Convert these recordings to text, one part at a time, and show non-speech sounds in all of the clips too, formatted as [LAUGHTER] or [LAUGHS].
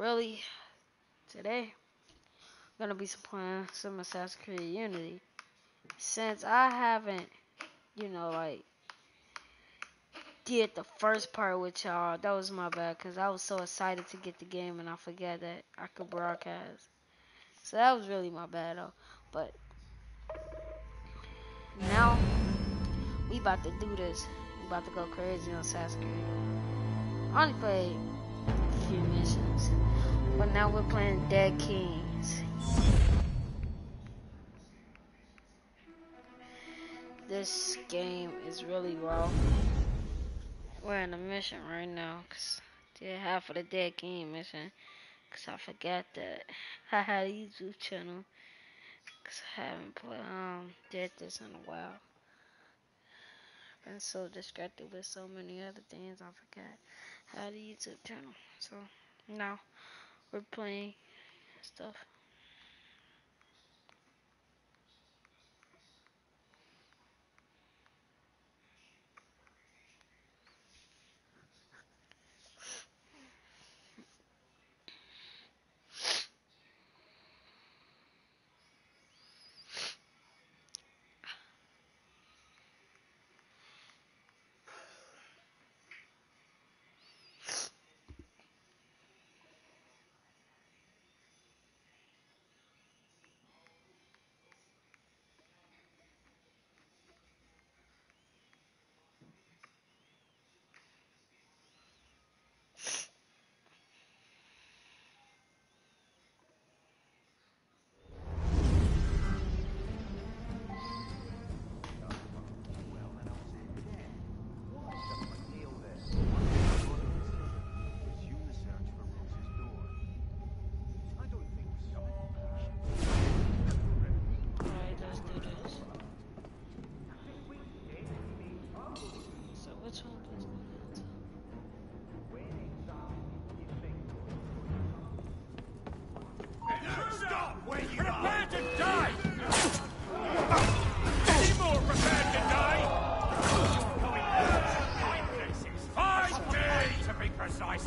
really, today, I'm gonna be playing some Assassin's Creed Unity. Since I haven't, you know, like, did the first part with y'all, that was my bad, because I was so excited to get the game and I forget that I could broadcast. So that was really my bad, though. But, now, we about to do this. We about to go crazy on Assassin's Creed. I only played few missions. But now we're playing Dead Kings. This game is really raw. We're in a mission right now. Cause did half of the Dead King mission. Cause I forgot that [LAUGHS] I had a YouTube channel. Cause I haven't played um did this in a while. Been so distracted with so many other things I forgot how to YouTube channel. So now we're playing stuff.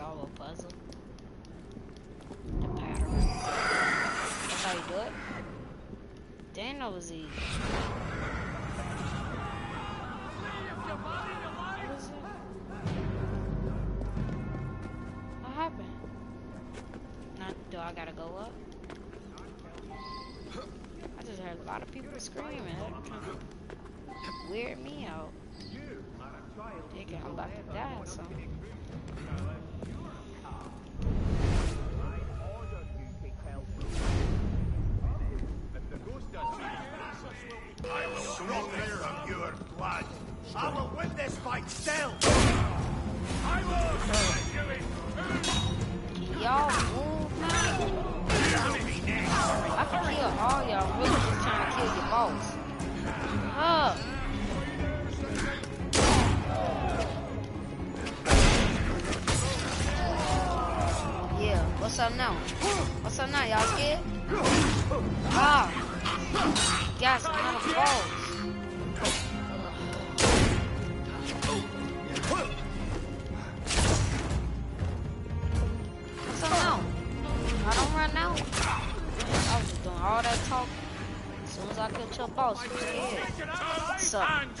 solve a puzzle. The pattern. That's how you do it. Dang, that was easy. What happened? Not, do I gotta go up? I just heard a lot of people screaming. Weird me out. Thinking I'm about to die something. I can kill all y'all. Really just trying to kill your boss. Huh. Up now? What's up now? Y'all scared? Ah, got some little balls. What's up now? I don't run out. I was just doing all that talking. As soon as I killed your boss, you scared. What's up? And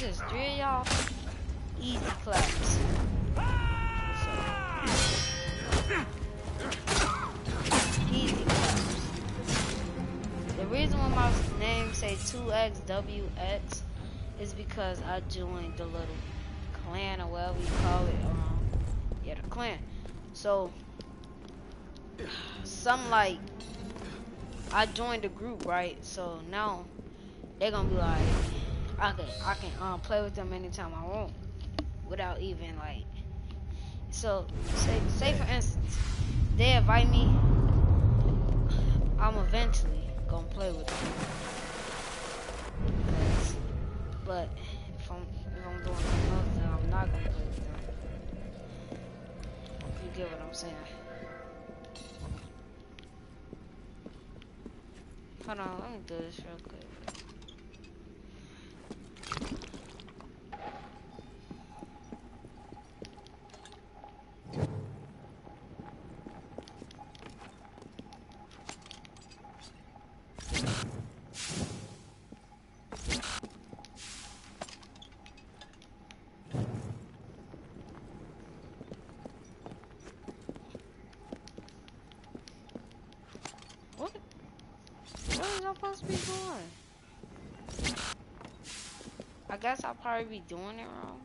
you three of y'all easy claps. Easy claps. The reason why my name say 2XWX is because I joined the little clan or whatever you call it. Um, yeah, the clan. So, some like, I joined the group, right? So now, they're gonna be like, okay, I can um, play with them anytime I want without even like. So, say, say for instance, they invite me, I'm eventually gonna play with them. But if I'm if I'm doing something else, I'm not gonna play with them. You get what I'm saying? Hold on, let me do this real quick. What? What is I supposed to be doing? I guess I'll probably be doing it wrong.